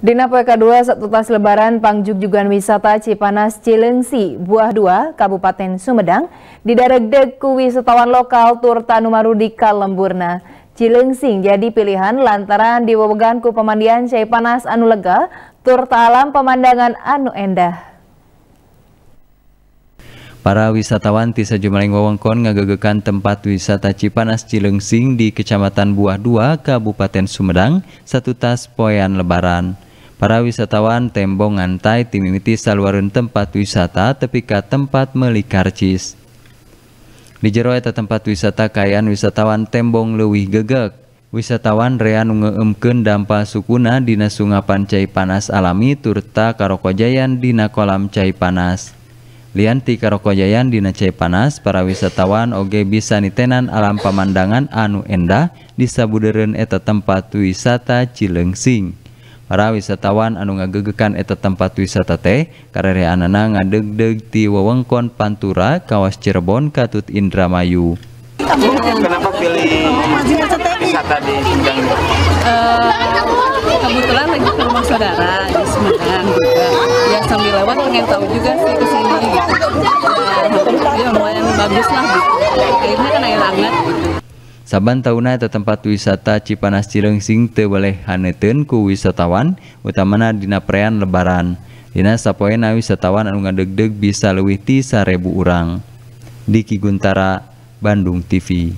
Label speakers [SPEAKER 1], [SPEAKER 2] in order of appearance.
[SPEAKER 1] Dina PK2 satu tas lebaran Pangjugjugan Wisata Cipanas Cilengsi, Buah 2, Kabupaten Sumedang, didaregdeg ku wisatawan lokal tur Tanumaru di Kalemburna. Cilengsi jadi pilihan lantaran diwewegan ku pemandian Cipanas anu lega, tur alam pemandangan anu endah.
[SPEAKER 2] Para wisatawan di sejumlah wewengkon ngagegekan tempat wisata Cipanas Cilengsing di Kecamatan Buah 2, Kabupaten Sumedang, satu tas poyan lebaran. Para wisatawan tembong ngantai timimiti saluarun tempat wisata tepika tempat melikarcis. Di jero eta tempat wisata kayaan wisatawan tembong leuwih gegek. Wisatawan rean ngeemkeun dampa sukuna dina sungapan cai panas alami turta karokojayan dina kolam cai panas. Lian ti karokojayan dina cai panas, para wisatawan oge bisa nitenan alam pamandangan anu endah di sabudeureun eta tempat wisata Cileungsing. Para wisatawan anu ngagegekan eta tempat wisata teh karereanana ngadeg-deg ti wewengkon Pantura kawas Cirebon Katut Indramayu
[SPEAKER 3] Kenapa pilih wisata di Sumedang?
[SPEAKER 4] Uh, kebetulan lagi ke rumah saudara di Sumedang juga. Ya sambil lewat pengen tahu juga sih ke sini gitu. Uh, ya lumayan bagus lah gitu. Akhirnya kan air hangat.
[SPEAKER 2] Saban tahuna eta tempat wisata Cipanas Cileungsing teu boleh haneteun ku wisatawan, utamana dina perayaan lebaran. Dina sapoena wisatawan anu ngadegdeg bisa leuwih ti 1000 urang. Diki Guntara, Bandung TV.